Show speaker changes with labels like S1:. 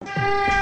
S1: Bye.